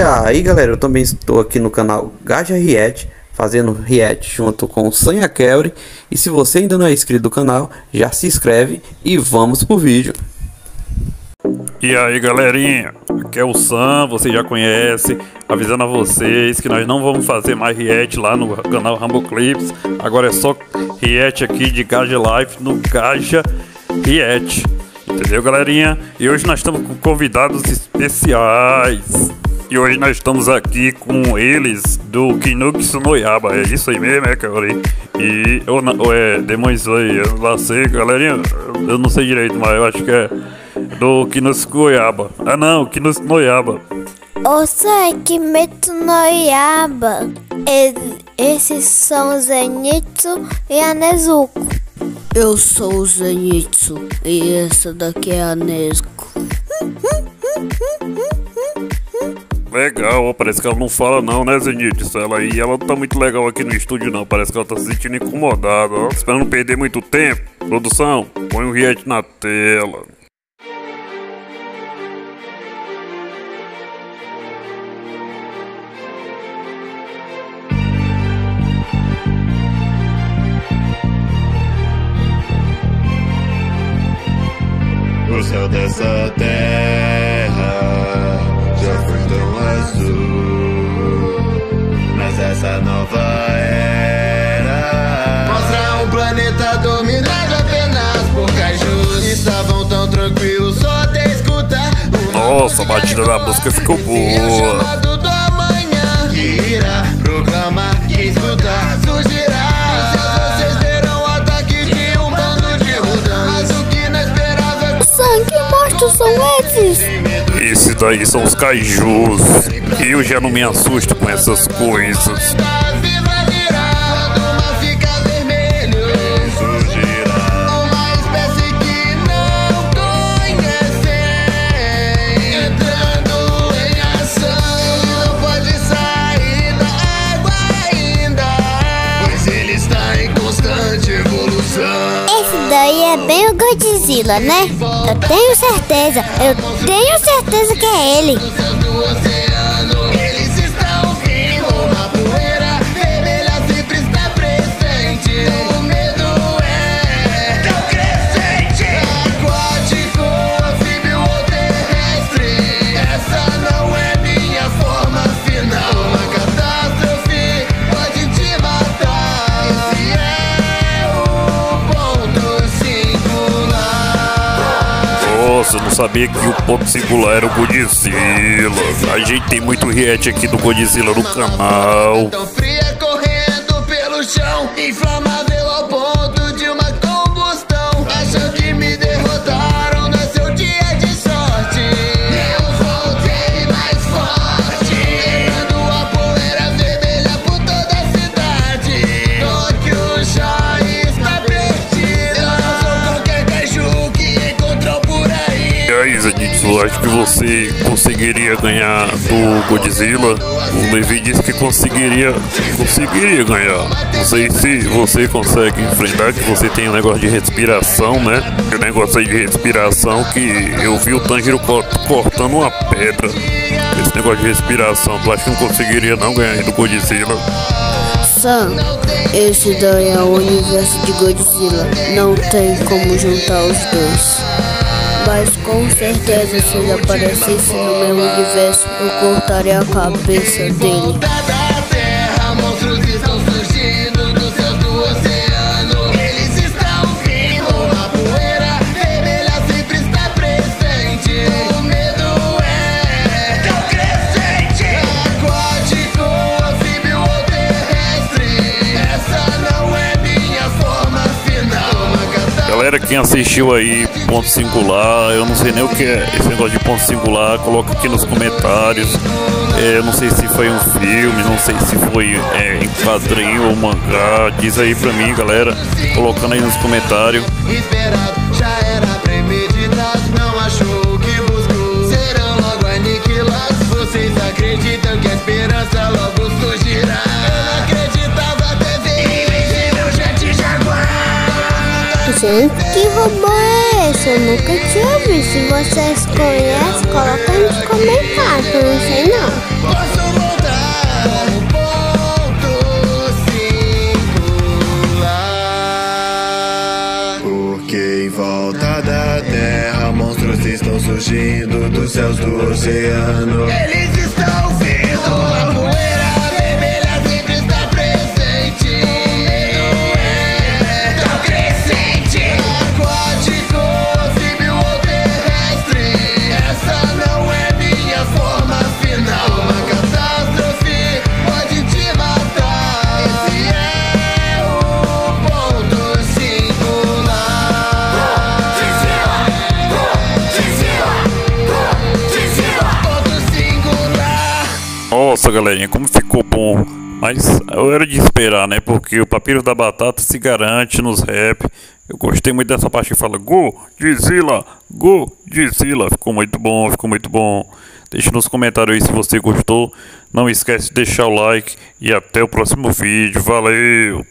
aí galera, eu também estou aqui no canal Gaja Riet, fazendo Riet junto com Sanha Kelly. E se você ainda não é inscrito do canal, já se inscreve e vamos pro vídeo. E aí galerinha, aqui é o Sam, você já conhece, avisando a vocês que nós não vamos fazer mais react lá no canal Rambo Clips, agora é só react aqui de Gaja Life no Gaja React, entendeu galerinha? E hoje nós estamos com convidados especiais, e hoje nós estamos aqui com eles do Kinux Noyaba, é isso aí mesmo, é cara? E, ou, ou é Demônios aí, eu não sei, galerinha, eu não sei direito, mas eu acho que é do Kinos Goiaba. Ah não, Kinos Noiaba. Ouça Kimetsu Noiaba. Esses são Zenitsu e a Nezuko. Eu sou o Zenitsu e essa daqui é a Nezuko. Legal, parece que ela não fala não, né, Zenitsu? Ela e ela não tá muito legal aqui no estúdio não, parece que ela tá se sentindo incomodada, ó. Esperando perder muito tempo. Produção, põe o react na tela. O céu dessa terra tão azul, mas essa nova era mostra um planeta dominado apenas por cajus. Estavam tão tranquilos só de escutar. Nossa, a batida da música ficou boa. Daí são os kaijus. Eu já não me assusto com essas coisas. Godzilla, né? Eu tenho certeza, eu tenho certeza que é ele. Sabia que o ponto singular era o Godzilla. A gente tem muito react aqui do Godzilla no canal. Tão fria correndo pelo chão, inflamável Zenitsu, acho que você conseguiria ganhar do Godzilla? O Levi disse que conseguiria, conseguiria ganhar. Não sei se você consegue enfrentar, que você tem um negócio de respiração, né? O negócio aí de respiração que eu vi o Tanjiro co- cortando uma pedra. Esse negócio de respiração, tu acha que não conseguiria não ganhar do Godzilla? Sam, esse daí é o universo de Godzilla. Não tem como juntar os dois. Mas com certeza se ele aparecesse no meu universo, eu cortaria a cabeça dele. Quem assistiu aí ponto singular, eu não sei nem o que é esse negócio de ponto singular, coloca aqui nos comentários. É, eu não sei se foi um filme, não sei se foi é, em quadrinho ou mangá. Diz aí pra mim, galera, colocando aí nos comentários. sei. Que robô é esse? Eu nunca tinha visto. Se vocês conhecem, coloca nos comentários, eu não sei não. Posso voltar ao ponto singular? Porque em volta da Terra monstros estão surgindo dos céus do oceano. Ele Nossa, galerinha, como ficou bom. Mas era de esperar, né? Porque o Papiro da Batata se garante nos rap. Eu gostei muito dessa parte que fala Go, Dizila, Go, Dizila. Ficou muito bom, ficou muito bom. Deixe nos comentários aí se você gostou. Não esquece de deixar o like e até o próximo vídeo. Valeu!